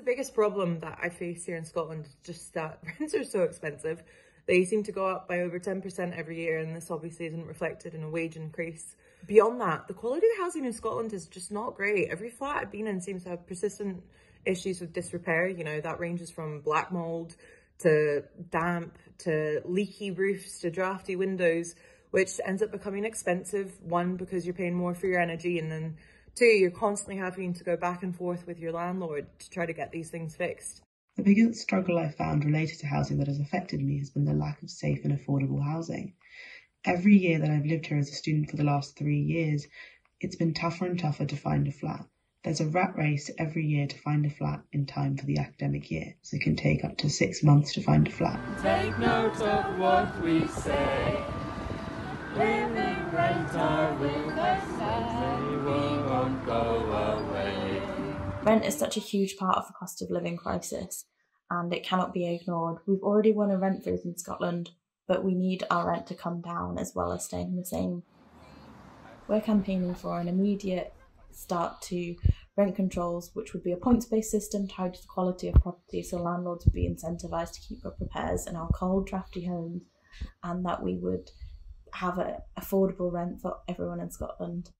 The biggest problem that I face here in Scotland is just that rents are so expensive. They seem to go up by over 10% every year, and this obviously isn't reflected in a wage increase. Beyond that, the quality of housing in Scotland is just not great. Every flat I've been in seems to have persistent issues with disrepair. You know, that ranges from black mould to damp to leaky roofs to drafty windows, which ends up becoming expensive. One, because you're paying more for your energy, and then two, you're constantly having to go back and forth with your landlord to try to get these things fixed. The biggest struggle I've found related to housing that has affected me has been the lack of safe and affordable housing. Every year that I've lived here as a student for the last three years, it's been tougher and tougher to find a flat. There's a rat race every year to find a flat in time for the academic year, so it can take up to six months to find a flat. Take note of what we say. Living rent with us, we won't go away. Rent is such a huge part of the cost of living crisis and it cannot be ignored. We've already won a rent freeze in Scotland, but we need our rent to come down as well as staying the same. We're campaigning for an immediate start to rent controls, which would be a points based system tied to the quality of property, so landlords would be incentivised to keep up repairs in our cold, drafty homes, and that we would have an affordable rent for everyone in Scotland.